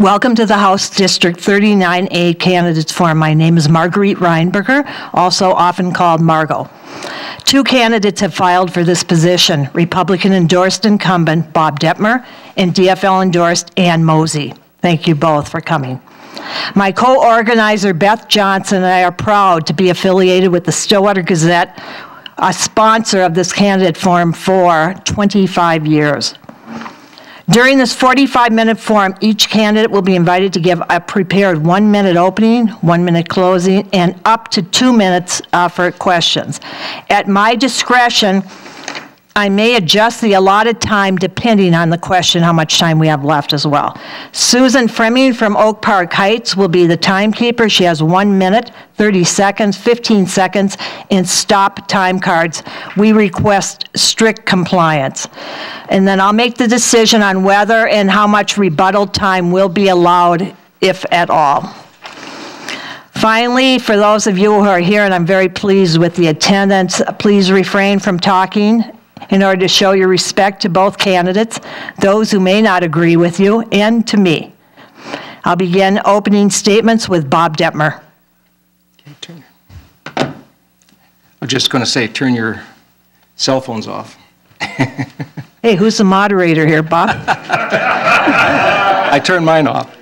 Welcome to the House District 39A Candidates Forum. My name is Marguerite Reinberger, also often called Margot. Two candidates have filed for this position, Republican-endorsed incumbent Bob Dettmer and DFL-endorsed Ann Mosey. Thank you both for coming. My co-organizer Beth Johnson and I are proud to be affiliated with the Stillwater Gazette, a sponsor of this candidate forum for 25 years. During this 45-minute forum, each candidate will be invited to give a prepared one-minute opening, one-minute closing, and up to two minutes uh, for questions. At my discretion, I may adjust the allotted time depending on the question, how much time we have left as well. Susan Fremming from Oak Park Heights will be the timekeeper. She has one minute, 30 seconds, 15 seconds, and stop time cards. We request strict compliance. And then I'll make the decision on whether and how much rebuttal time will be allowed, if at all. Finally, for those of you who are here, and I'm very pleased with the attendance, please refrain from talking in order to show your respect to both candidates, those who may not agree with you, and to me. I'll begin opening statements with Bob Dettmer. I'm just going to say, turn your cell phones off. hey, who's the moderator here, Bob? I turned mine off.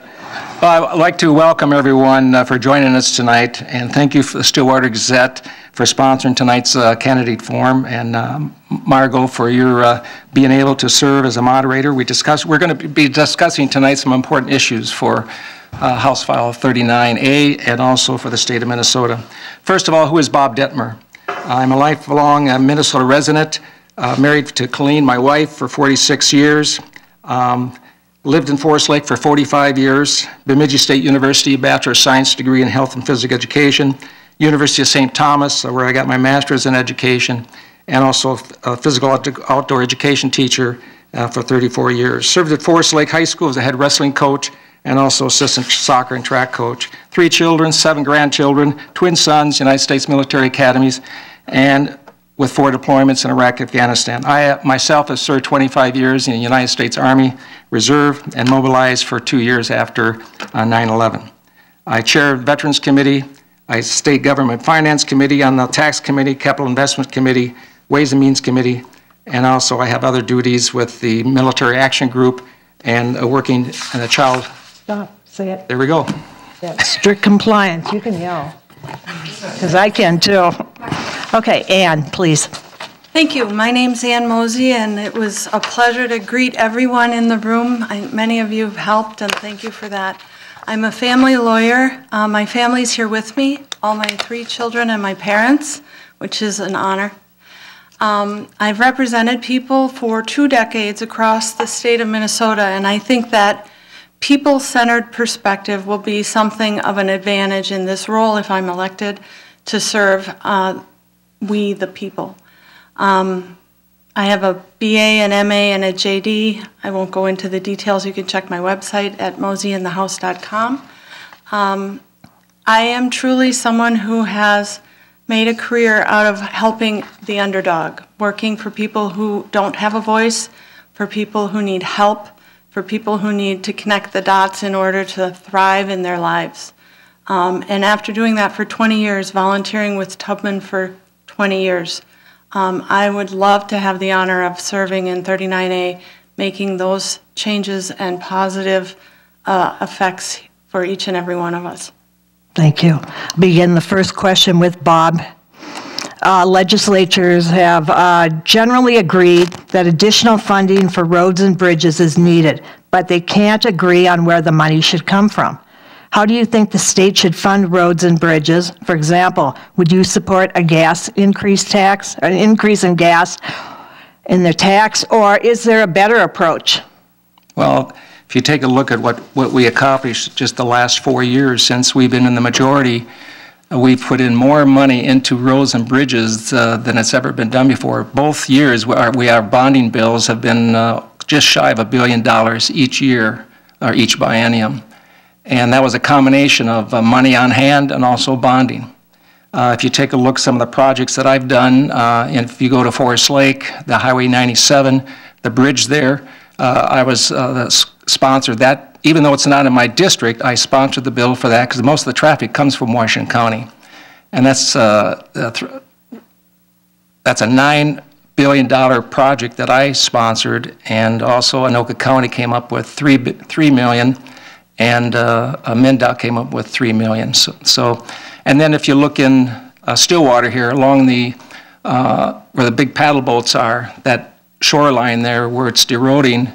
Well, I'd like to welcome everyone uh, for joining us tonight, and thank you for the Stillwater Gazette for sponsoring tonight's uh, candidate forum, and um, Margot for your uh, being able to serve as a moderator. We discuss, we're going to be discussing tonight some important issues for uh, House File 39A and also for the state of Minnesota. First of all, who is Bob Dettmer? I'm a lifelong uh, Minnesota resident, uh, married to Colleen, my wife, for 46 years. Um, lived in Forest Lake for 45 years, Bemidji State University, Bachelor of Science degree in Health and Physical Education, University of St. Thomas, where I got my master's in education, and also a physical outdoor education teacher uh, for 34 years. Served at Forest Lake High School as a head wrestling coach and also assistant soccer and track coach. Three children, seven grandchildren, twin sons, United States military academies, and with four deployments in Iraq, Afghanistan. I uh, myself have served 25 years in the United States Army Reserve and mobilized for two years after 9-11. Uh, I chair Veterans Committee, I State Government Finance Committee, on the Tax Committee, Capital Investment Committee, Ways and Means Committee, and also I have other duties with the Military Action Group and uh, working in a child. Stop, say it. There we go. Yeah, strict compliance, you can yell, because I can too. Okay, Anne, please. Thank you. My name's Ann Mosey, and it was a pleasure to greet everyone in the room. I, many of you have helped, and thank you for that. I'm a family lawyer. Uh, my family's here with me, all my three children and my parents, which is an honor. Um, I've represented people for two decades across the state of Minnesota, and I think that people-centered perspective will be something of an advantage in this role if I'm elected to serve uh, we the people. Um, I have a BA, an MA, and a JD. I won't go into the details. You can check my website at moseyinthehouse.com. Um, I am truly someone who has made a career out of helping the underdog, working for people who don't have a voice, for people who need help, for people who need to connect the dots in order to thrive in their lives. Um, and after doing that for 20 years, volunteering with Tubman for 20 years, um, I would love to have the honor of serving in 39A, making those changes and positive uh, effects for each and every one of us. Thank you. Begin the first question with Bob. Uh, legislatures have uh, generally agreed that additional funding for roads and bridges is needed, but they can't agree on where the money should come from. How do you think the state should fund roads and bridges? For example, would you support a gas increase tax, an increase in gas in the tax, or is there a better approach? Well, if you take a look at what, what we accomplished just the last four years since we've been in the majority, uh, we've put in more money into roads and bridges uh, than it's ever been done before. Both years, we, our, we, our bonding bills have been uh, just shy of a billion dollars each year, or each biennium. And that was a combination of uh, money on hand and also bonding. Uh, if you take a look some of the projects that I've done, uh, if you go to Forest Lake, the Highway 97, the bridge there, uh, I was uh, the sponsored that even though it's not in my district, I sponsored the bill for that because most of the traffic comes from Washington County. And that's, uh, th- that's a $9 billion project that I sponsored, and also Anoka County came up with 3, bi- 3 million, and uh, uh, MnDOT came up with 3 million. So- So, and then if you look in uh, Stillwater here, along the, uh, where the big paddle boats are, that shoreline there where it's eroding,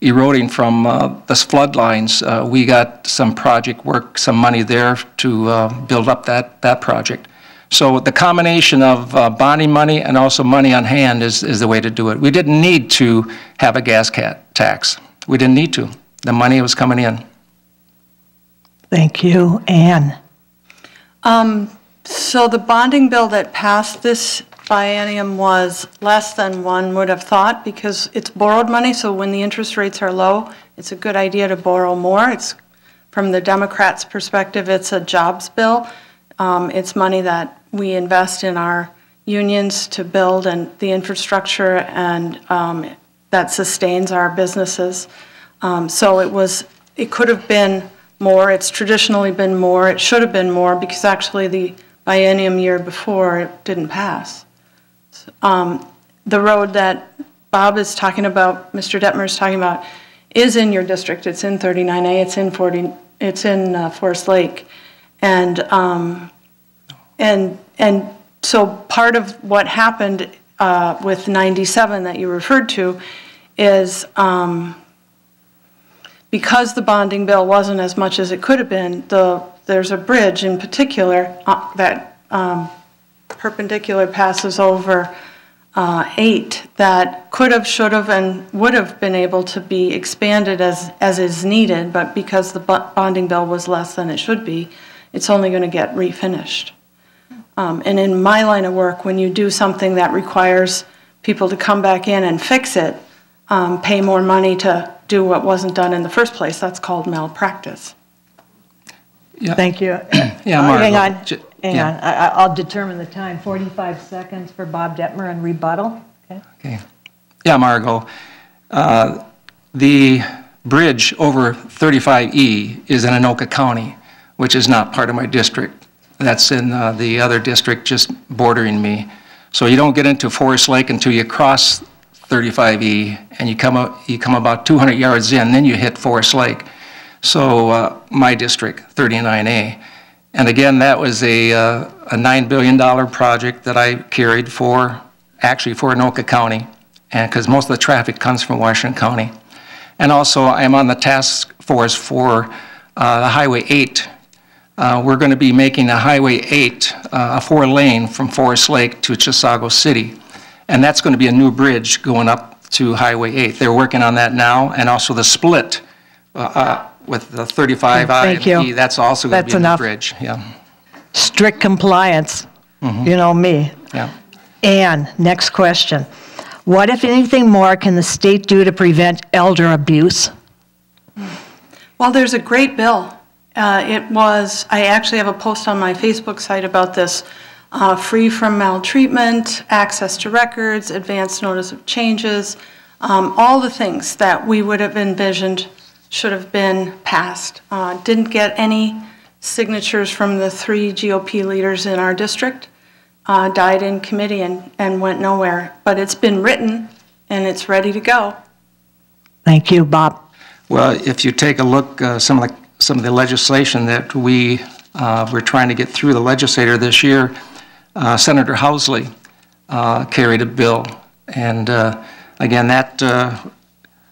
eroding from uh, the flood lines, uh, we got some project work, some money there to uh, build up that, that project. So the combination of bonding money and also money on hand is, is the way to do it. We didn't need to have a gas cat tax. We didn't need to. The money was coming in. Thank you. Ann? So the bonding bill that passed this biennium was less than one would have thought because it's borrowed money, so when the interest rates are low, it's a good idea to borrow more. It's, from the Democrats' perspective, it's a jobs bill. Um, It's money that we invest in our unions to build and the infrastructure and um, that sustains our businesses. Um, So it was, it could have been more, it's traditionally been more, it should have been more, because actually the biennium year before, it didn't pass. Um, The road that Bob is talking about, Mr. Dettmer is talking about, is in your district, it's in 39A, it's in 40, it's in uh, Forest Lake. And, um, and, and so part of what happened uh, with 97 that you referred to is um, because the bonding bill wasn't as much as it could have been, the, there's a bridge in particular uh, that um, perpendicular passes over uh, 8 that could have, should have, and would have been able to be expanded as, as is needed, but because the bonding bill was less than it should be, it's only going to get refinished. Um, And in my line of work, when you do something that requires people to come back in and fix it, um, pay more money to do what wasn't done in the first place, that's called malpractice. Yeah. Thank you. Yeah, Margot. Hang on, J- hang yeah. on. I- I- I'll determine the time. 45 seconds for Bob Dettmer and rebuttal. Okay. Okay. Yeah, Margot. Uh, The bridge over 35E is in Anoka County, which is not part of my district. That's in uh, the other district just bordering me. So you don't get into Forest Lake until you cross 35E, and you come, up- you come about 200 yards in, then you hit Forest Lake. So uh, my district, 39A. And again, that was a uh, a $9 billion project that I carried for, actually for Anoka County, and, because most of the traffic comes from Washington County. And also, I'm on the task force for uh, the Highway 8. Uh, We're going to be making a Highway 8, uh, a four-lane from Forest Lake to Chisago City. And that's going to be a new bridge going up to Highway 8. They're working on that now, and also the split uh, uh, with the 35I Thank and you. E, that's also going to be a new bridge. Yeah, Strict compliance. You know me. yeah. Ann, next question. What, if anything more, can the state do to prevent elder abuse? Well, there's a great bill. Uh, It was, I actually have a post on my Facebook site about this, uh, free from maltreatment, access to records, advance notice of changes, um, all the things that we would have envisioned should have been passed. Uh, Didn't get any signatures from the three GOP leaders in our district, uh, died in committee and and went nowhere. But it's been written, and it's ready to go. Thank you, Bob. Well, if you take a look, uh, some of the, some of the legislation that we uh, were trying to get through the legislature this year, uh, Senator Housley uh, carried a bill. And uh, again, that uh,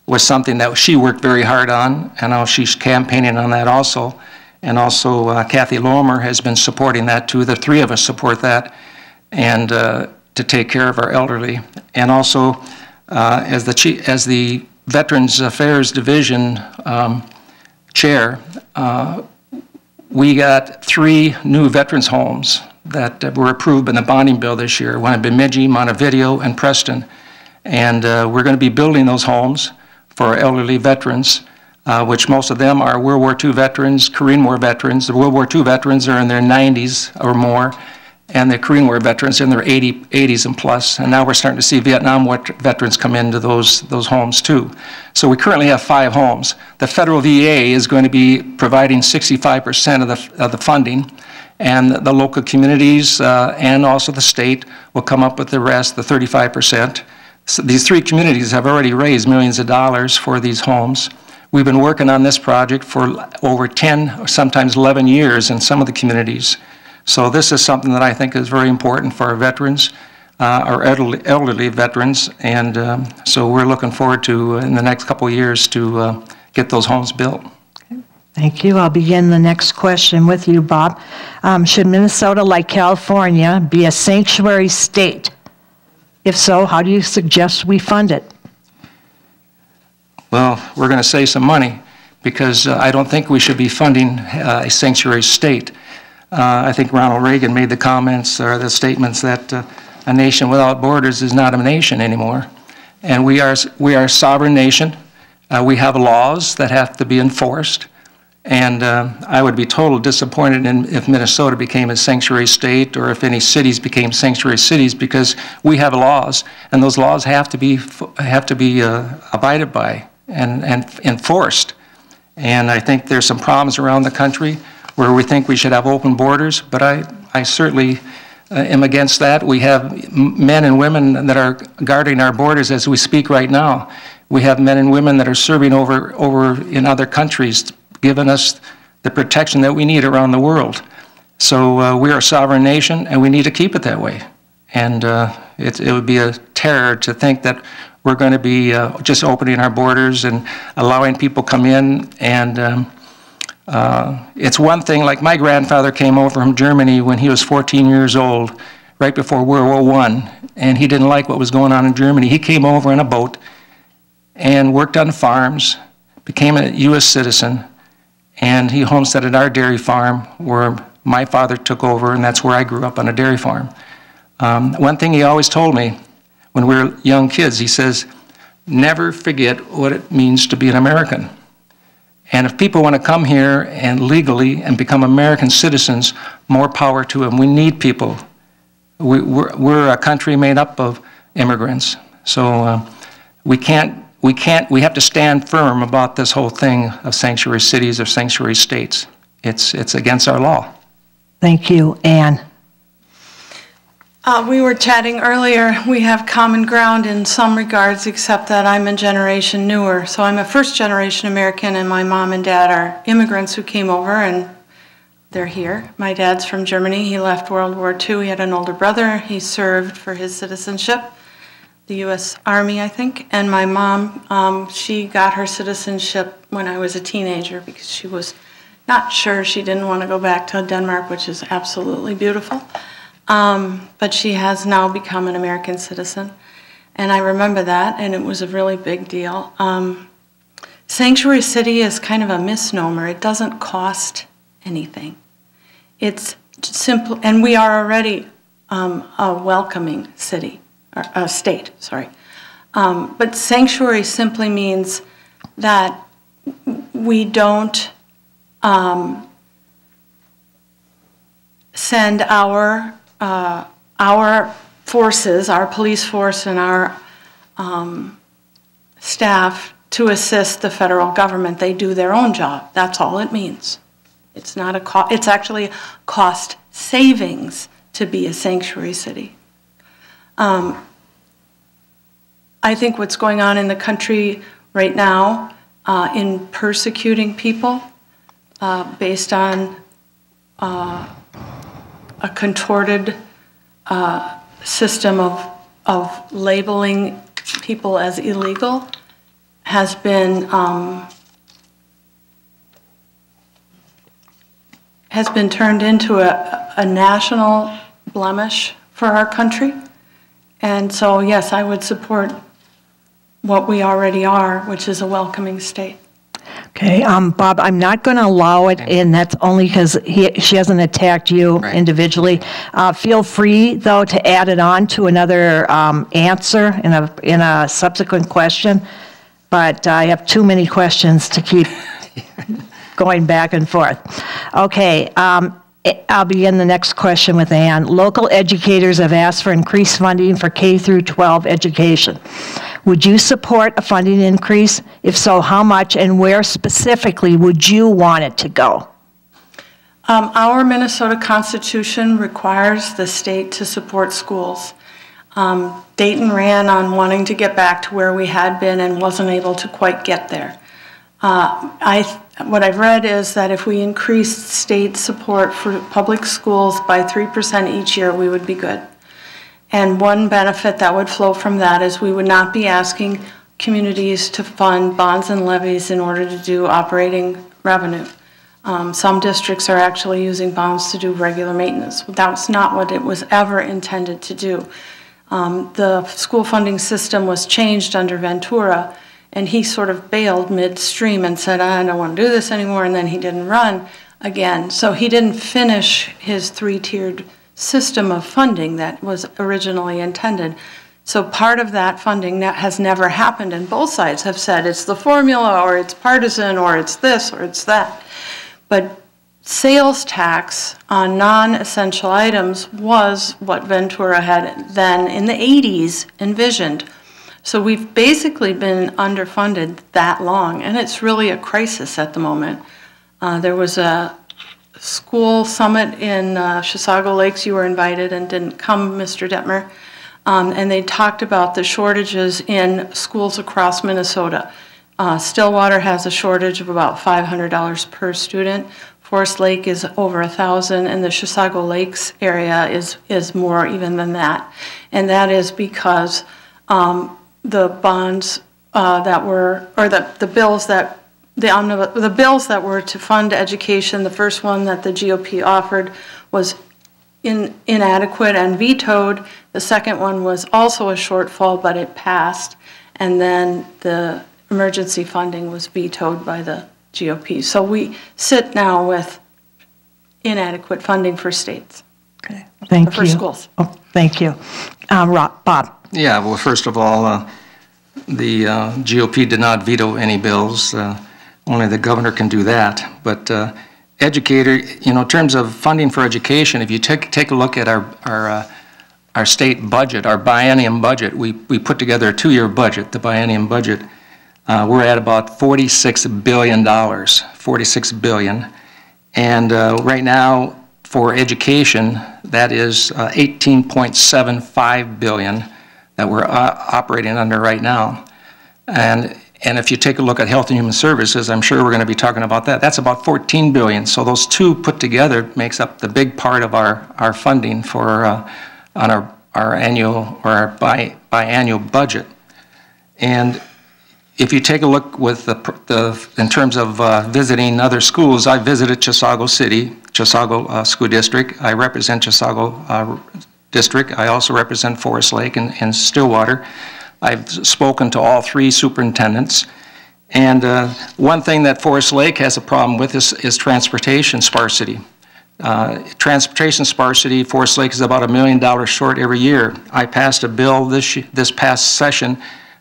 was something that she worked very hard on, and now she's campaigning on that also. And also uh, Kathy Lohmer has been supporting that too. The three of us support that, and uh, to take care of our elderly. And also, uh, as the, chief- as the Veterans Affairs Division um, Chair, uh, we got three new veterans homes that were approved in the bonding bill this year, one in Bemidji, Montevideo, and Preston. And uh, we're going to be building those homes for elderly veterans, uh, which most of them are World War II veterans, Korean War veterans. The World War II veterans are in their 90s or more, and the Korean War veterans in their 80, 80s and plus. and now we're starting to see Vietnam wet- veterans come into those, those homes too. So we currently have five homes. The federal VA is going to be providing 65% of the, of the funding, and the local communities uh, and also the state will come up with the rest, the 35%. So these three communities have already raised millions of dollars for these homes. We've been working on this project for over 10, or sometimes 11 years in some of the communities. So this is something that I think is very important for our veterans, uh, our elderly elderly veterans, and um, so we're looking forward to, uh, in the next couple of years, to uh, get those homes built. Thank you. I'll begin the next question with you, Bob. Um, Should Minnesota, like California, be a sanctuary state? If so, how do you suggest we fund it? Well, we're going to save some money, because uh, I don't think we should be funding uh, a sanctuary state. Uh, I think Ronald Reagan made the comments, or the statements, that uh, a nation without borders is not a nation anymore. And we are, we are a sovereign nation. Uh, We have laws that have to be enforced. And uh, I would be total disappointed in if Minnesota became a sanctuary state or if any cities became sanctuary cities because we have laws and those laws have to be, have to be uh, abided by and, and enforced. And I think there's some problems around the country where we think we should have open borders, but I, I certainly uh, am against that. We have men and women that are guarding our borders as we speak right now. We have men and women that are serving over, over in other countries, giving us the protection that we need around the world. So uh, we are a sovereign nation, and we need to keep it that way. And uh, it, it would be a terror to think that we're going to be uh, just opening our borders and allowing people come in. And um, uh, it's one thing, like my grandfather came over from Germany when he was 14 years old, right before World War I, and he didn't like what was going on in Germany. He came over in a boat and worked on farms, became a U.S. citizen, and he homesteaded our dairy farm where my father took over, and that's where I grew up on a dairy farm. Um, one thing he always told me when we were young kids, he says, never forget what it means to be an American. And if people want to come here and legally and become American citizens, more power to them. We need people. We, we're, we're a country made up of immigrants. So uh, we can't, we can't, we have to stand firm about this whole thing of sanctuary cities or sanctuary states. It's, it's against our law. Thank you. Ann? Uh, We were chatting earlier, we have common ground in some regards, except that I'm a generation newer. So I'm a first-generation American, and my mom and dad are immigrants who came over, and they're here. My dad's from Germany, he left World War II, he had an older brother, he served for his citizenship, the U.S. Army, I think. And my mom, um, she got her citizenship when I was a teenager, because she was not sure, she didn't want to go back to Denmark, which is absolutely beautiful. Um, but she has now become an American citizen. And I remember that, and it was a really big deal. Um, Sanctuary City is kind of a misnomer. It doesn't cost anything. It's simple, and we are already um, a welcoming city, a state, sorry. Um, but sanctuary simply means that we don't um, send our uh, our forces, our police force and our um, staff to assist the federal government. They do their own job. That's all it means. It's not a co- it's actually cost savings to be a sanctuary city. Um, I think what's going on in the country right now uh, in persecuting people uh, based on uh, a contorted uh, system of, of labeling people as illegal has been um, has been turned into a, a national blemish for our country. And so, yes, I would support what we already are, which is a welcoming state. Okay, um, Bob, I'm not going to allow it, and that's only because she hasn't attacked you Right. individually. Uh, Feel free, though, to add it on to another um, answer in a, in a subsequent question, but I have too many questions to keep going back and forth. Okay, um, I'll begin the next question with Ann. Local educators have asked for increased funding for K through 12 education. Would you support a funding increase? If so, how much and where specifically would you want it to go? Um, Our Minnesota Constitution requires the state to support schools. Um, Dayton ran on wanting to get back to where we had been and wasn't able to quite get there. Uh, I, what I've read is that if we increased state support for public schools by 3% each year, we would be good. And one benefit that would flow from that is we would not be asking communities to fund bonds and levies in order to do operating revenue. Um, Some districts are actually using bonds to do regular maintenance. That's not what it was ever intended to do. Um, The school funding system was changed under Ventura, and he sort of bailed midstream and said, I don't want to do this anymore, and then he didn't run again. So he didn't finish his three-tiered system of funding that was originally intended. So part of that funding has never happened, and both sides have said it's the formula, or it's partisan, or it's this, or it's that. But sales tax on non-essential items was what Ventura had then in the 80s envisioned. So we've basically been underfunded that long, and it's really a crisis at the moment. Uh, There was a school summit in uh, Chisago Lakes, you were invited and didn't come, Mr. Dettmer, Um, and they talked about the shortages in schools across Minnesota. Uh, Stillwater has a shortage of about $500 per student. Forest Lake is over a thousand, and the Chisago Lakes area is, is more even than that. And that is because um, the bonds uh, that were, or the, the bills that, the omnibus, the bills that were to fund education, the first one that the GOP offered was in- inadequate and vetoed. The second one was also a shortfall, but it passed. And then the emergency funding was vetoed by the GOP. So we sit now with inadequate funding for states. Okay. Thank For you. schools. Oh, Thank you. Um, Rob, Bob? Yeah, well, first of all, uh, the uh, GOP did not veto any bills. uh, Only the governor can do that. But uh, educator, you know, in terms of funding for education, if you take, take a look at our, our, uh, our state budget, our biennium budget, we, we put together a two-year budget, the biennium budget. Uh, We're at about $46 billion, 46 billion. And right now, for education, that is uh, 18.75 billion that we're uh, operating under right now. And, and if you take a look at Health and Human Services, I'm sure we're going to be talking about that, that's about 14 billion. So those two put together makes up the big part of our, our funding for, uh, on our, our annual, or our bi, biannual budget. And if you take a look with the, the, in terms of uh, visiting other schools, I visited Chisago City, Chisago uh, School District. I represent Chisago uh, District. I also represent Forest Lake and, and Stillwater. I've spoken to all three superintendents. And uh, one thing that Forest Lake has a problem with is, is transportation sparsity. Uh, Transportation sparsity, Forest Lake is about a million dollars short every year. I passed a bill this, this past session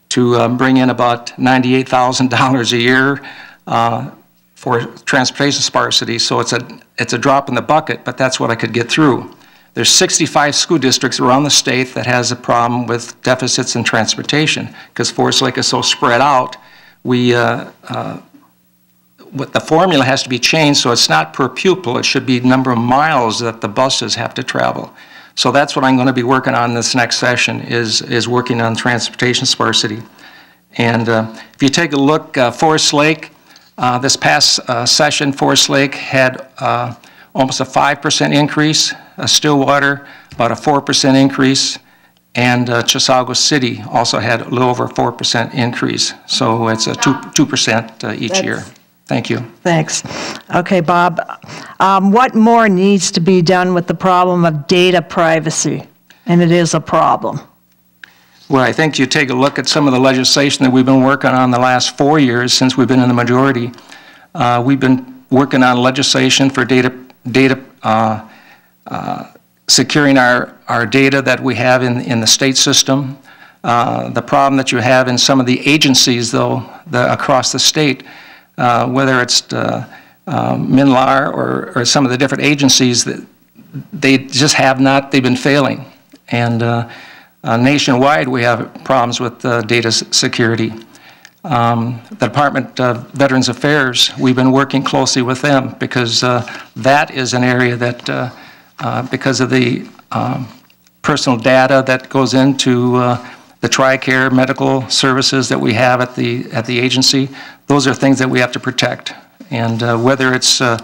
to uh, bring in about $98,000 a year uh, for transportation sparsity, so it's a, it's a drop in the bucket, but that's what I could get through. There's 65 school districts around the state that has a problem with deficits in transportation, because Forest Lake is so spread out, we, uh, uh, what the formula has to be changed, so it's not per pupil, it should be number of miles that the buses have to travel. So that's what I'm going to be working on this next session, is, is working on transportation sparsity. And uh, if you take a look, uh, Forest Lake, uh, this past uh, session, Forest Lake had almost a 5% increase, Stillwater about a 4% increase, and uh, Chisago City also had a little over 4% increase. So it's a 2, 2% uh, each year. Thank you. Thanks. Okay, Bob, um, what more needs to be done with the problem of data privacy? And it is a problem. Well, I think you take a look at some of the legislation that we've been working on the last four years since we've been in the majority. Uh, We've been working on legislation for data, data, uh, securing our, our data that we have in, in the state system. Uh, The problem that you have in some of the agencies, though, the, across the state, uh, whether it's uh, um, MNLAR or, or some of the different agencies that they just have not, they've been failing. And uh, uh, nationwide, we have problems with uh, data security. Um, The Department of Veterans Affairs, we've been working closely with them because that is an area that, uh, because of the um, personal data that goes into uh, the TRICARE medical services that we have at the, at the agency, those are things that we have to protect. And uh, whether it's uh,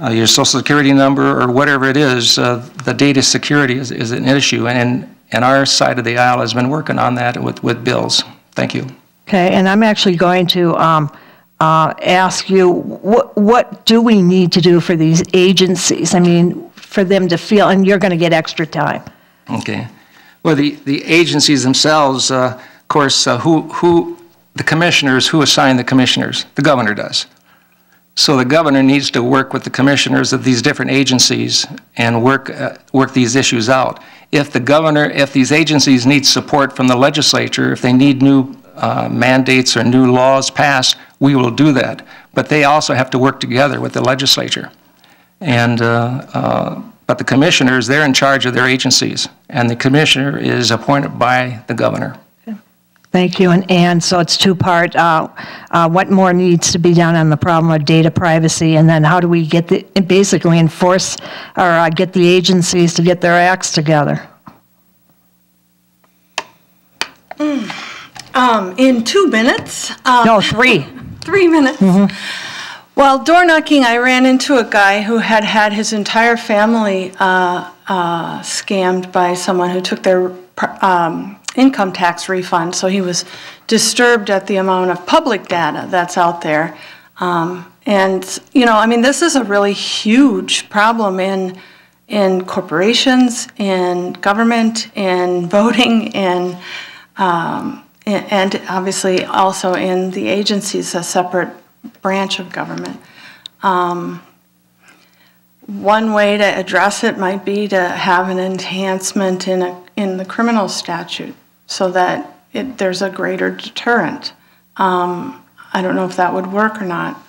uh, your social security number or whatever it is, the data security is, is an issue. And, and our side of the aisle has been working on that with, with bills. Thank you. Okay, and I'm actually going to um, uh, ask you, what, what do we need to do for these agencies? I mean, for them to feel, and you're going to get extra time. Okay. Well, the, the agencies themselves, uh, of course, uh, who, who, the commissioners, who assign the commissioners? The governor does. So the governor needs to work with the commissioners of these different agencies and work, uh, work these issues out. If the governor, if these agencies need support from the legislature, if they need new uh, mandates or new laws passed, we will do that. But they also have to work together with the legislature. And, uh, uh, but the commissioners, they're in charge of their agencies, and the commissioner is appointed by the governor. Thank you, and Ann, so it's two-part, uh, uh, what more needs to be done on the problem of data privacy, and then how do we get the, basically enforce, or uh, get the agencies to get their acts together? Um, In two minutes, uh, No, three. three minutes. While door knocking, I ran into a guy who had had his entire family uh, uh, scammed by someone who took their um, income tax refund. So he was disturbed at the amount of public data that's out there. Um, And, you know, I mean, this is a really huge problem in, in corporations, in government, in voting, in, um, and obviously also in the agencies, a separate branch of government. Um, One way to address it might be to have an enhancement in a, in the criminal statute so that it, there's a greater deterrent. Um, I don't know if that would work or not.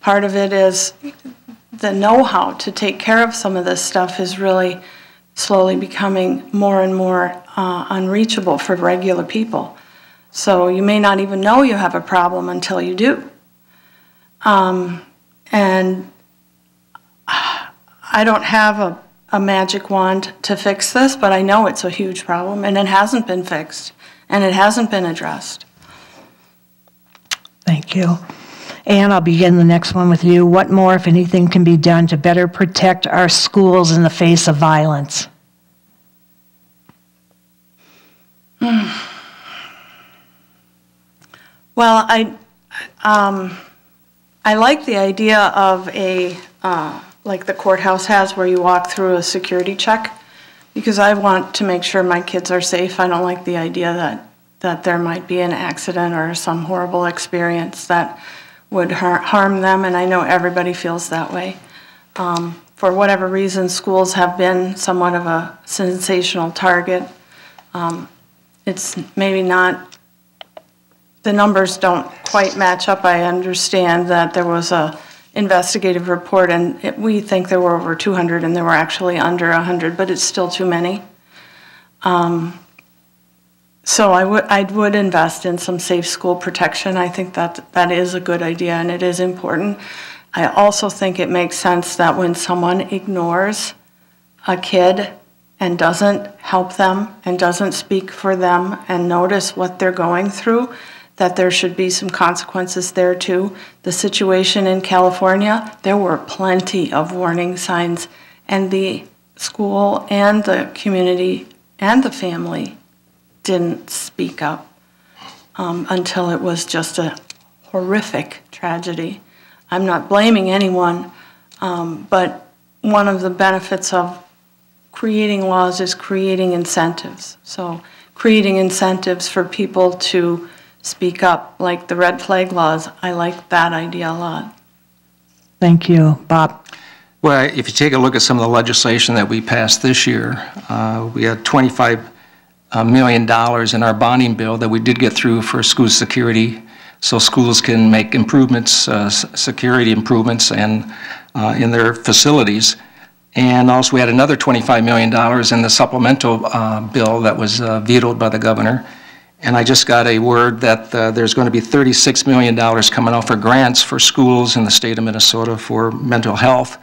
Part of it is the know-how to take care of some of this stuff is really slowly becoming more and more uh, unreachable for regular people. So you may not even know you have a problem until you do. Um, And I don't have a, a magic wand to fix this, but I know it's a huge problem, and it hasn't been fixed, and it hasn't been addressed. Thank you. Ann, I'll begin the next one with you. What more, if anything, can be done to better protect our schools in the face of violence? Well, I, um, I like the idea of a, uh, like the courthouse has, where you walk through a security check, because I want to make sure my kids are safe. I don't like the idea that, that there might be an accident or some horrible experience that would har- harm them, and I know everybody feels that way. Um, For whatever reason, schools have been somewhat of a sensational target. Um, It's maybe not the numbers don't quite match up. I understand that there was a investigative report, and it- we think there were over 200, and there were actually under 100, but it's still too many. Um, So I would, I would invest in some safe school protection. I think that, that is a good idea, and it is important. I also think it makes sense that when someone ignores a kid and doesn't help them and doesn't speak for them and notice what they're going through, that there should be some consequences there too. The situation in California, there were plenty of warning signs, and the school and the community and the family didn't speak up um, until it was just a horrific tragedy. I'm not blaming anyone, um, but one of the benefits of creating laws is creating incentives. So creating incentives for people to speak up, like the red flag laws, I like that idea a lot. Thank you. Bob? Well, if you take a look at some of the legislation that we passed this year, uh, we had 25 uh, million dollars in our bonding bill that we did get through for school security. so schools can make improvements, uh, security improvements and, uh, in their facilities. And also, we had another $25 million in the supplemental uh, bill that was uh, vetoed by the governor. And I just got a word that uh, there's going to be $36 million coming out for grants for schools in the state of Minnesota for mental health,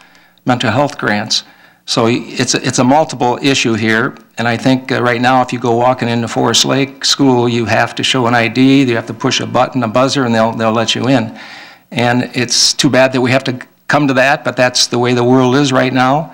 mental health grants. So it's, a- it's a multiple issue here, and I think uh, right now, if you go walking into Forest Lake School, you have to show an ID, you have to push a button, a buzzer, and they'll, they'll let you in. And it's too bad that we have to come to that, but that's the way the world is right now.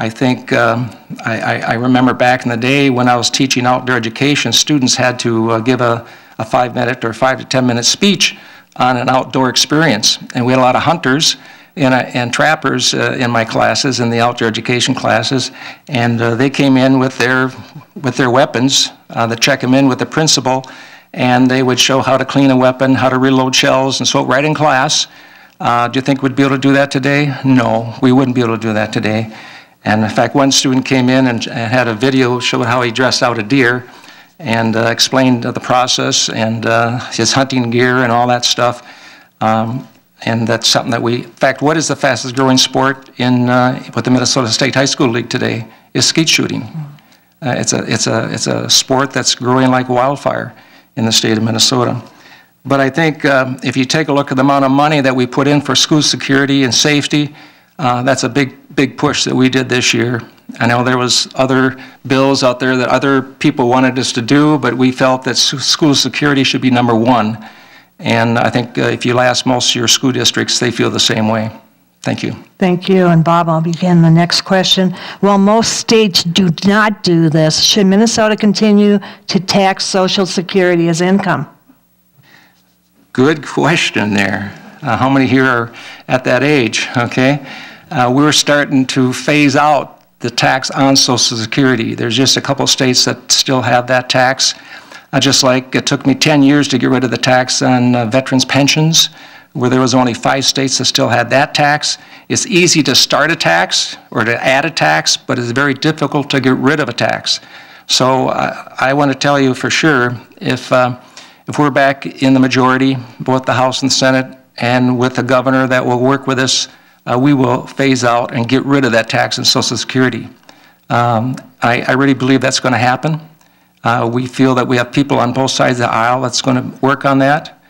I think, um, I, I remember back in the day when I was teaching outdoor education, students had to uh, give a, a five-minute or five to 10-minute speech on an outdoor experience. And we had a lot of hunters and, uh, and trappers uh, in my classes, in the outdoor education classes, and uh, they came in with their, with their weapons, uh, to check them in with the principal, and they would show how to clean a weapon, how to reload shells, and so right in class. Uh, Do you think we'd be able to do that today? No, we wouldn't be able to do that today. And in fact, one student came in and had a video showing how he dressed out a deer and uh, explained the process and uh, his hunting gear and all that stuff. Um, And that's something that we, in fact, what is the fastest growing sport in, uh, with the Minnesota State High School League today? Is skeet shooting. Uh, It's a, it's a, it's a sport that's growing like wildfire in the state of Minnesota. But I think um, if you take a look at the amount of money that we put in for school security and safety, uh, that's a big, big push that we did this year. I know there was other bills out there that other people wanted us to do, but we felt that school security should be number one. And I think uh, if you ask most of your school districts, they feel the same way. Thank you. Thank you, and Bob, I'll begin the next question. While most states do not do this, should Minnesota continue to tax Social Security as income? Good question there. Uh, How many here are at that age, okay? Uh, We're starting to phase out the tax on Social Security. There's just a couple states that still have that tax. Uh, Just like it took me 10 years to get rid of the tax on uh, veterans' pensions, where there was only five states that still had that tax. It's easy to start a tax or to add a tax, but it's very difficult to get rid of a tax. So uh, I want to tell you for sure, if, uh, if we're back in the majority, both the House and Senate, and with the governor that will work with us, uh, we will phase out and get rid of that tax on Social Security. Um, I, I really believe that's going to happen. Uh, We feel that we have people on both sides of the aisle that's going to work on that.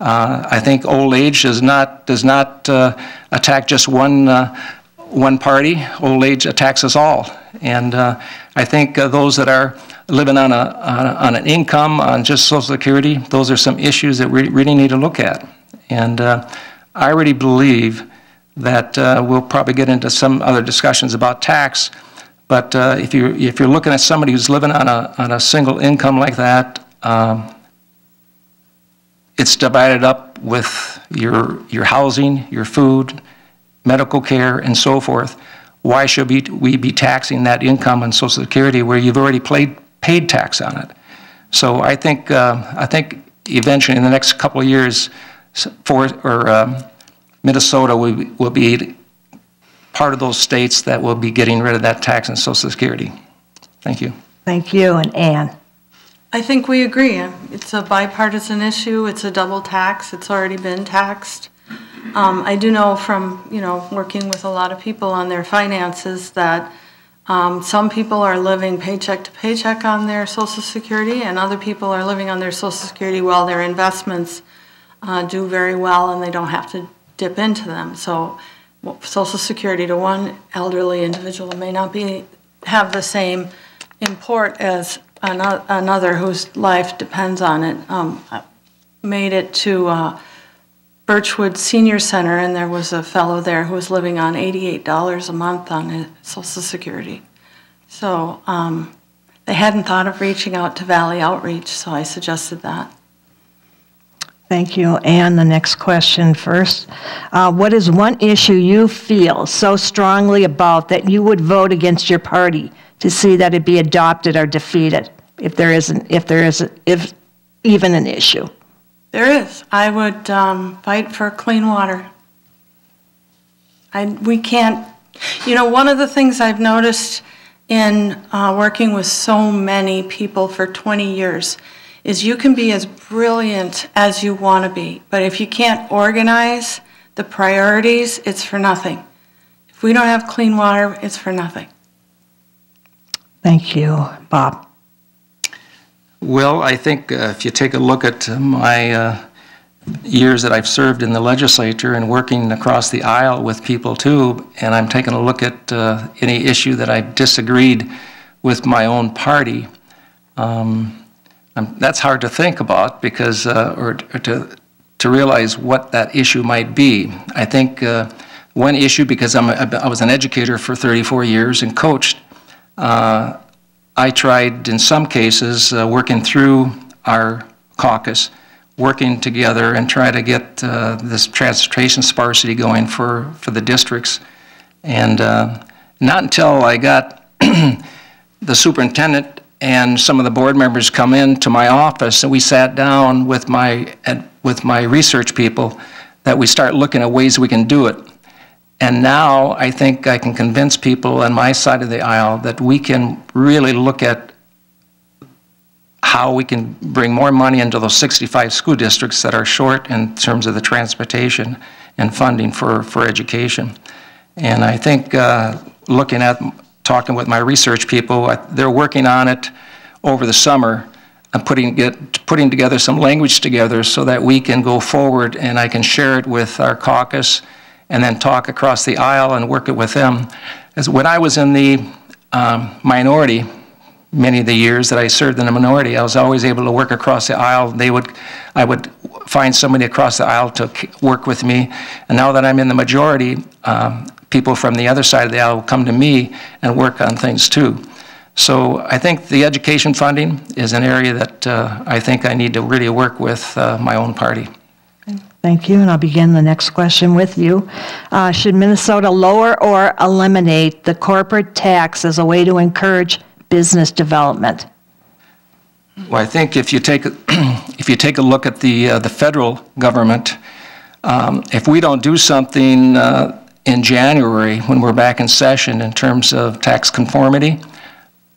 Uh, I think old age does not, does not uh, attack just one, uh, one party. Old age attacks us all. And uh, I think those that are living on a, on a- on an income, on just Social Security, those are some issues that we really need to look at. And I really believe that uh, we'll probably get into some other discussions about tax, but uh, if you're, if you're looking at somebody who's living on a, on a single income like that, um, it's divided up with your, your housing, your food, medical care, and so forth. Why should we, we be taxing that income on Social Security where you've already paid, paid tax on it? So I think, uh, I think eventually in the next couple of years, for, or um, Minnesota will, will be part of those states that will be getting rid of that tax on Social Security. Thank you. Thank you, and Ann. I think we agree. It's a bipartisan issue. It's a double tax. It's already been taxed. Um, I do know from, you know, working with a lot of people on their finances that um, some people are living paycheck to paycheck on their social security and other people are living on their social security while their investments uh, do very well and they don't have to dip into them. So social security to one elderly individual may not be, have the same import as ano- another whose life depends on it. Um, Made it to uh, Birchwood Senior Center, and there was a fellow there who was living on $88 a month on social security. So um, they hadn't thought of reaching out to Valley Outreach, so I suggested that. Thank you. Ann, the next question first. Uh, What is one issue you feel so strongly about that you would vote against your party to see that it be adopted or defeated, if there isn't, if there is, if even an issue? There is. I would um, fight for clean water. I, we can't, you know, one of the things I've noticed in uh, working with so many people for 20 years is you can be as brilliant as you want to be, but if you can't organize the priorities, it's for nothing. If we don't have clean water, it's for nothing. Thank you, Bob. Well, I think uh, if you take a look at my uh, years that I've served in the legislature and working across the aisle with people too, and I'm taking a look at uh, any issue that I disagreed with my own party, um, that's hard to think about because, uh, or, or, to, to realize what that issue might be. I think uh, one issue, because I'm a, I was an educator for 34 years and coached, uh, I tried in some cases uh, working through our caucus, working together and try to get uh, this transportation sparsity going for, for the districts. And uh, not until I got the superintendent and some of the board members come into my office and we sat down with my, with my research people that we start looking at ways we can do it. And now I think I can convince people on my side of the aisle that we can really look at how we can bring more money into those 65 school districts that are short in terms of the transportation and funding for, for education. And I think uh, looking at, talking with my research people, they're working on it over the summer and putting, get, putting together some language together so that we can go forward and I can share it with our caucus and then talk across the aisle and work it with them. As when I was in the um, minority, many of the years that I served in the minority, I was always able to work across the aisle. They would, I would find somebody across the aisle to work with me. And now that I'm in the majority, um, people from the other side of the aisle will come to me and work on things too. So I think the education funding is an area that uh, I think I need to really work with uh, my own party. Thank you, and I'll begin the next question with you. Uh, should Minnesota lower or eliminate the corporate tax as a way to encourage business development? Well, I think if you take if you take a look at the uh, the federal government, um, if we don't do something uh, in January when we're back in session in terms of tax conformity,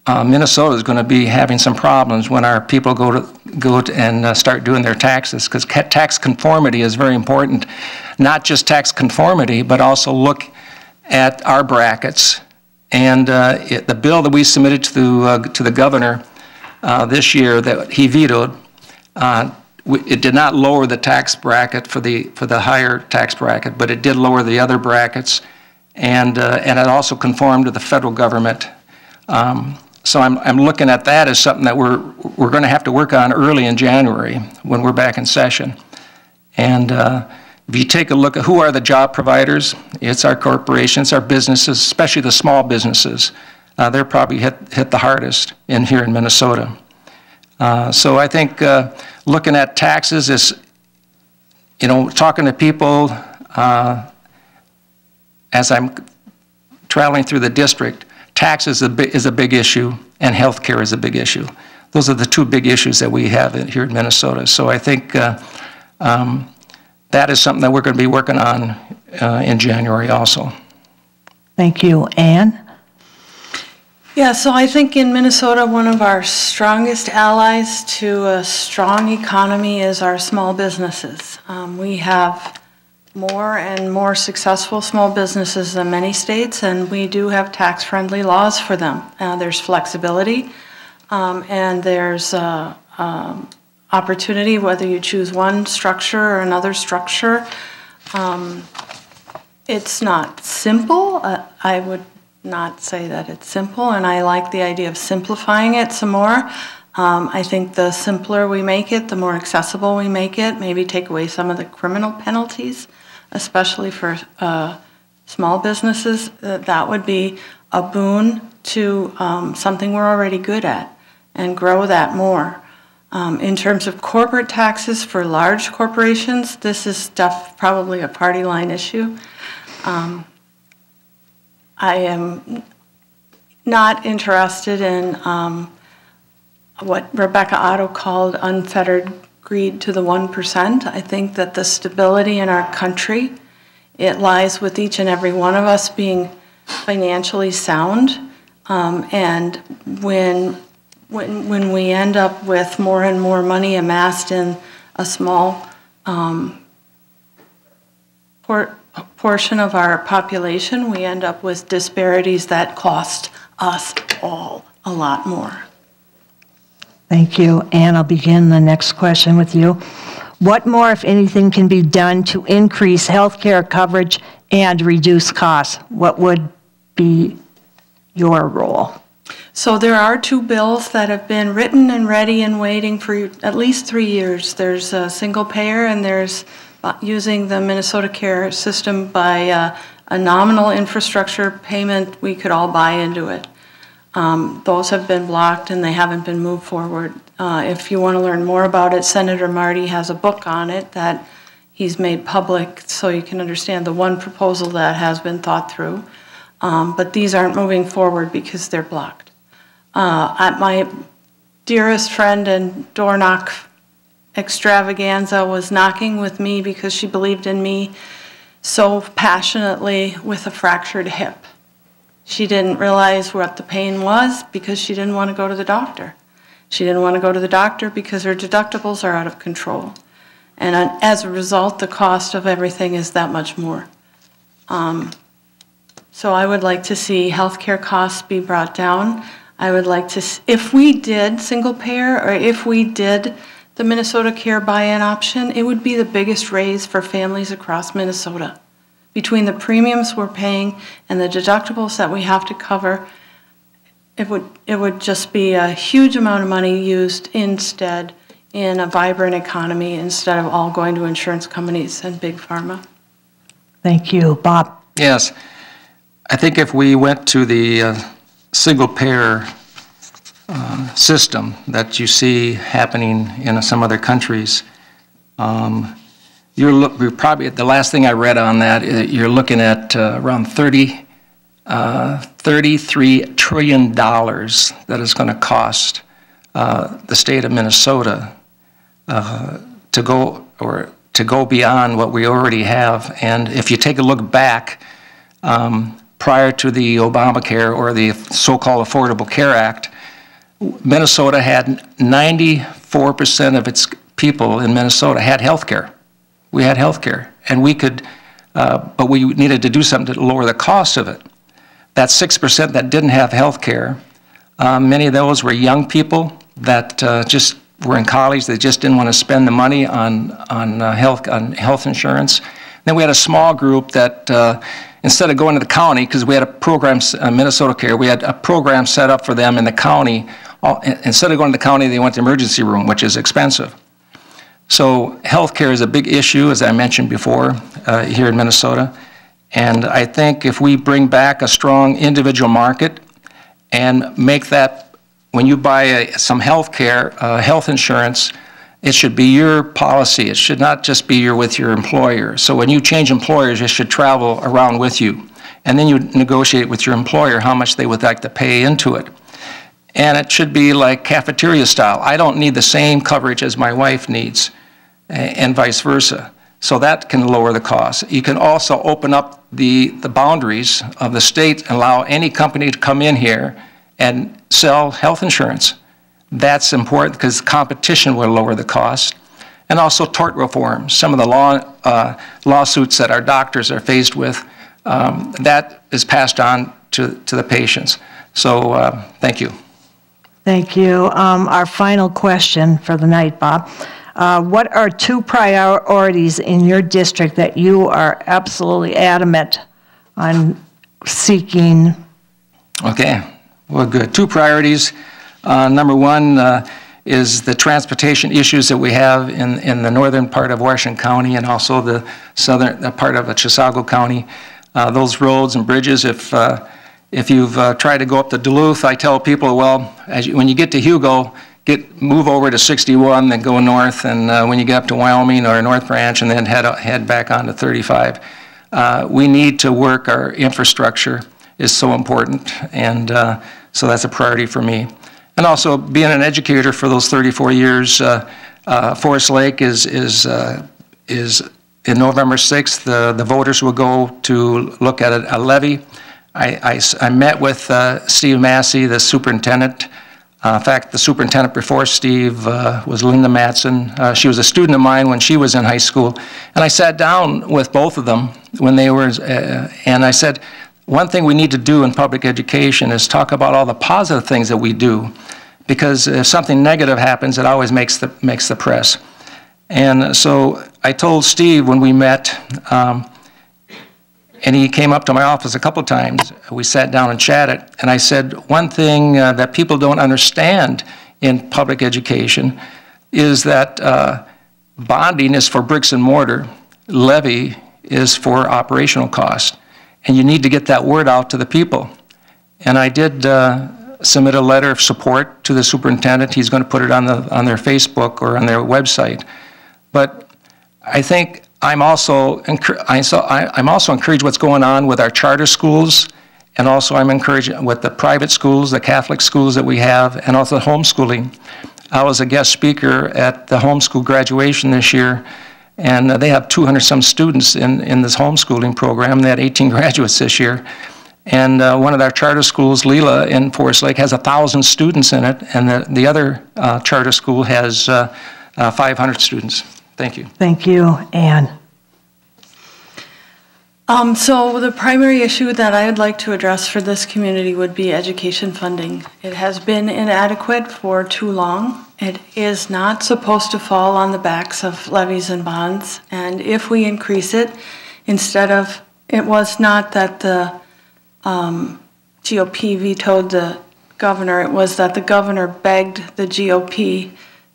uh, Minnesota is going to be having some problems when our people go to go to and uh, start doing their taxes because tax conformity is very important. Not just tax conformity, but also look at our brackets. And uh, it, the bill that we submitted to the, uh, to the governor uh, this year that he vetoed, uh, it did not lower the tax bracket for the for the higher tax bracket, but it did lower the other brackets, and and it also conformed to the federal government. Um, so I'm, I'm looking at that as something that we're, we're going to have to work on early in January when we're back in session. And uh, if you take a look at who are the job providers, it's our corporations, our businesses, especially the small businesses. Uh, they're probably hit, hit the hardest in here in Minnesota. Uh, so I think uh, looking at taxes is, you know, talking to people uh, as I'm traveling through the district, Tax is a, big, is a big issue, and health care is a big issue. Those are the two big issues that we have in, here in Minnesota. So I think uh, um, that is something that we're going to be working on uh, in January also. Thank you. Anne? Yeah, so I think in Minnesota, one of our strongest allies to a strong economy is our small businesses. Um, we have more and more successful small businesses than many states, and we do have tax-friendly laws for them. Uh, there's flexibility, um, and there's uh, um, opportunity whether you choose one structure or another structure. Um, it's not simple. Uh, I would not say that it's simple, and I like the idea of simplifying it some more. Um, I think the simpler we make it, the more accessible we make it, maybe take away some of the criminal penalties especially for uh, small businesses, uh, that would be a boon to um, something we're already good at and grow that more. Um, in terms of corporate taxes for large corporations, this is stuff probably a party line issue. Um, I am not interested in um, what Rebecca Otto called unfettered greed to the 1%. I think that the stability in our country, it lies with each and every one of us being financially sound. Um, and when when, when we end up with more and more money amassed in a small um, por- portion of our population, we end up with disparities that cost us all a lot more. Thank you. And I'll begin the next question with you. What more, if anything, can be done to increase healthcare coverage and reduce costs? What would be your role? So there are two bills that have been written and ready and waiting for at least three years. There's a single payer and there's using the Minnesota Care system by uh, a nominal infrastructure payment, we could all buy into it. Um, Those have been blocked and they haven't been moved forward. Uh, If you want to learn more about it, Senator Marty has a book on it that he's made public so you can understand the one proposal that has been thought through. Um, But these aren't moving forward because they're blocked. Uh, at My dearest friend and door knock extravaganza was knocking with me because she believed in me so passionately with a fractured hip. She didn't realize what the pain was because she didn't want to go to the doctor. She didn't want to go to the doctor because her deductibles are out of control. And uh, as a result, the cost of everything is that much more. Um, so I would like to see healthcare costs be brought down. I would like to, if we did single payer or if we did the Minnesota Care buy-in option, it would be the biggest raise for families across Minnesota. Between the premiums we're paying and the deductibles that we have to cover, it would, it would just be a huge amount of money used instead in a vibrant economy instead of all going to insurance companies and big pharma. Thank you. Bob? Yes. I think if we went to the uh, single-payer uh, system that you see happening in some other countries, um, you're, look, you're probably, the last thing I read on that, uh, you're looking at uh, around 30, uh, $33 trillion that is going to cost uh, the state of Minnesota to go, or to go beyond what we already have. And if you take a look back, um, prior to the Obamacare or the so-called Affordable Care Act, Minnesota had 94% of its people in Minnesota had health care. We had health care, and we could, uh, but we needed to do something to lower the cost of it. That 6% that didn't have health care, um, many of those were young people that uh, just were in college, they just didn't want to spend the money on, on, uh, health, on health insurance. Then we had a small group that uh, instead of going to the county, because we had a program, uh, Minnesota Care, we had a program set up for them in the county. All, instead of going to the county, they went to the emergency room, which is expensive. So healthcare is a big issue, as I mentioned before, uh, here in Minnesota. And I think if we bring back a strong individual market and make that, when you buy a, some health care, uh, health insurance, it should be your policy. It should not just be your with your employer. So when you change employers, it should travel around with you. And then you negotiate with your employer how much they would like to pay into it. And it should be like cafeteria style. I don't need the same coverage as my wife needs, and vice versa. So that can lower the cost. You can also open up the, the boundaries of the state and allow any company to come in here and sell health insurance. That's important because competition will lower the cost. And also tort reform, some of the law, uh, lawsuits that our doctors are faced with, um, that is passed on to, to the patients. So uh, thank you. Thank you. Um, Our final question for the night, Bob. Uh, What are two priorities in your district that you are absolutely adamant on seeking? Okay, well, good. Two priorities. Uh, Number one uh, is the transportation issues that we have in, in the northern part of Washington County and also the southern uh, part of Chisago County. Uh, Those roads and bridges, if, uh, if you've uh, tried to go up to Duluth, I tell people, well, as you, when you get to Hugo, get, move over to 61, then go north, and uh, when you get up to Wyoming or North Branch, and then head, head back on to 35. Uh, we need to work our infrastructure is so important, and uh, so that's a priority for me. And also, being an educator for those 34 years, uh, uh, Forest Lake is, is, uh, is in November 6th, the, the voters will go to look at a, a levy. I, I, I met with uh, Steve Massey, the superintendent, Uh, In fact, the superintendent before Steve uh, was Linda Madsen. Uh, She was a student of mine when she was in high school. And I sat down with both of them when they were, uh, and I said, one thing we need to do in public education is talk about all the positive things that we do, because if something negative happens, it always makes the, makes the press. And so I told Steve when we met, um, and he came up to my office a couple times. We sat down and chatted, and I said, one thing uh, that people don't understand in public education is that uh, bonding is for bricks and mortar, levy is for operational cost, and you need to get that word out to the people. And I did uh, submit a letter of support to the superintendent. He's going to put it on the on their Facebook or on their website. But I think I'm also, I so- I- I'm also encouraged what's going on with our charter schools, and also I'm encouraged with the private schools, the Catholic schools that we have, and also homeschooling. I was a guest speaker at the homeschool graduation this year, and they have 200-some students in, in this homeschooling program. They had 18 graduates this year. And uh, one of our charter schools, LILA in Forest Lake, has 1,000 students in it, and the, the other uh, charter school has uh, uh, 500 students. Thank you. Thank you. Anne. Um, so the primary issue that I would like to address for this community would be education funding. It has been inadequate for too long. It is not supposed to fall on the backs of levies and bonds. And if we increase it, instead of, it was not that the um, GOP vetoed the governor, it was that the governor begged the GOP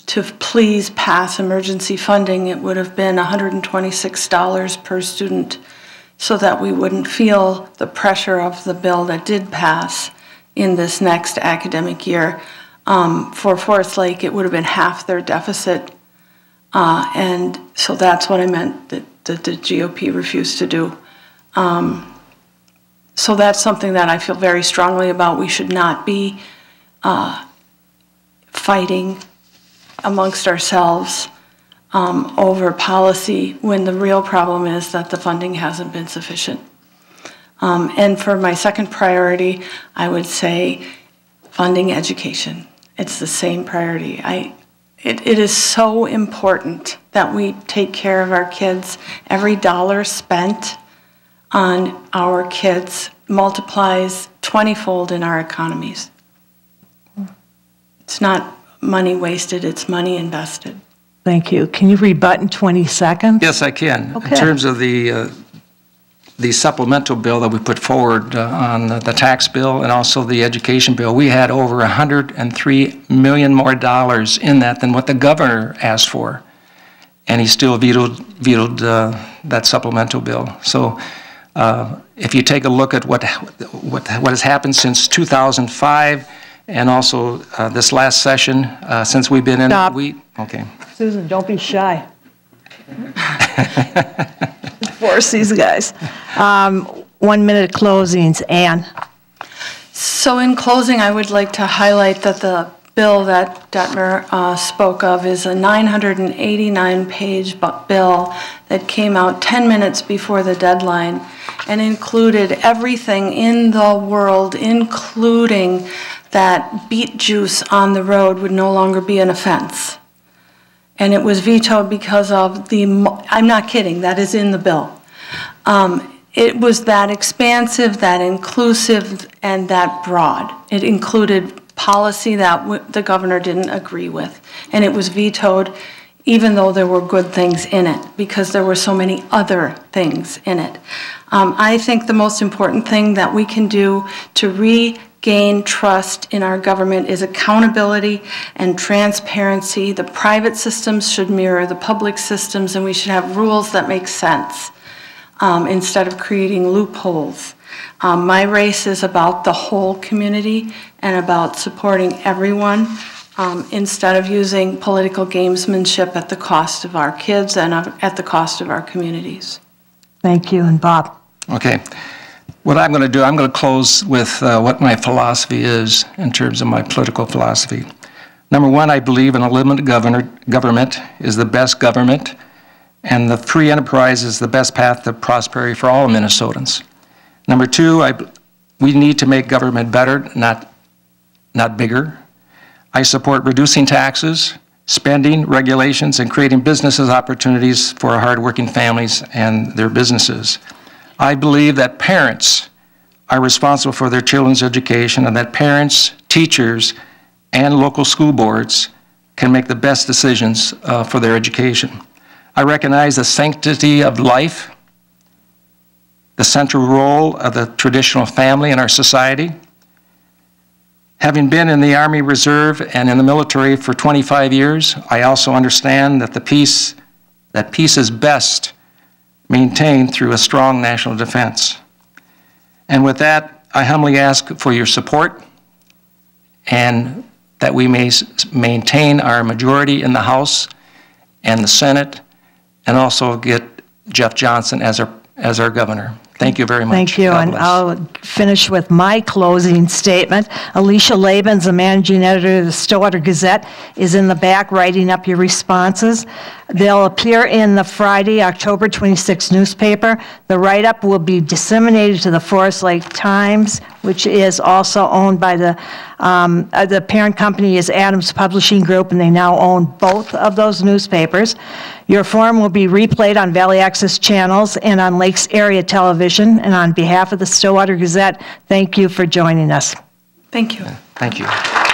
to please pass emergency funding. It would have been $126 per student so that we wouldn't feel the pressure of the bill that did pass in this next academic year. Um, For Forest Lake, it would have been half their deficit. Uh, And so that's what I meant, that that the GOP refused to do. Um, So that's something that I feel very strongly about. We should not be uh, fighting amongst ourselves um, over policy when the real problem is that the funding hasn't been sufficient. Um, And for my second priority, I would say funding education. It's the same priority. I, it, it is so important that we take care of our kids. Every dollar spent on our kids multiplies 20-fold in our economies. It's not money wasted, it's money invested. Thank you. Can you rebut in 20 seconds? Yes, I can. In terms of the, uh, the supplemental bill that we put forward uh, on the the tax bill and also the education bill, we had over 103 million more dollars in that than what the governor asked for. And he still vetoed, vetoed uh, that supplemental bill. So uh, if you take a look at what, what, what has happened since 2005 and also uh, this last session, uh, since we've been in. Stop. we Okay. Susan, don't be shy. Force these guys. Um, One minute closings. Anne. So in closing, I would like to highlight that the bill that Dettmer uh, spoke of is a 989-page bill that came out 10 minutes before the deadline and included everything in the world, including that beet juice on the road would no longer be an offense. And it was vetoed because of the, I'm not kidding, that is in the bill. Um, It was that expansive, that inclusive, and that broad. It included policy that the governor didn't agree with. And it was vetoed even though there were good things in it, because there were so many other things in it. Um, I think the most important thing that we can do to regain trust in our government is accountability and transparency. The private systems should mirror the public systems, and we should have rules that make sense um, instead of creating loopholes. Um, My race is about the whole community and about supporting everyone um, instead of using political gamesmanship at the cost of our kids and of- at the cost of our communities. Thank you. And Bob? Okay. What I'm going to do, I'm going to close with uh, what my philosophy is in terms of my political philosophy. Number one, I believe in a limited governor, government is the best government, and the free enterprise is the best path to prosperity for all Minnesotans. Number two, I, we need to make government better, not, not bigger. I support reducing taxes, spending, regulations, and creating businesses opportunities for hardworking families and their businesses. I believe that parents are responsible for their children's education and that parents, teachers, and local school boards can make the best decisions uh, for their education. I recognize the sanctity of life, the central role of the traditional family in our society. Having been in the Army Reserve and in the military for 25 years, I also understand that the peace, that peace is best maintained through a strong national defense. And with that, I humbly ask for your support and that we may maintain our majority in the House and the Senate, and also get Jeff Johnson as our, as our governor. Thank you very much. Thank you, God and bless. I'll finish with my closing statement. Alicia Labens, the managing editor of the Stillwater Gazette, is in the back writing up your responses. They'll appear in the Friday, October 26 newspaper. The write-up will be disseminated to the Forest Lake Times, which is also owned by the, um, uh, the parent company is Adams Publishing Group, and they now own both of those newspapers. Your forum will be replayed on Valley Access channels and on Lakes Area Television. And on behalf of the Stillwater Gazette, thank you for joining us. Thank you. Thank you.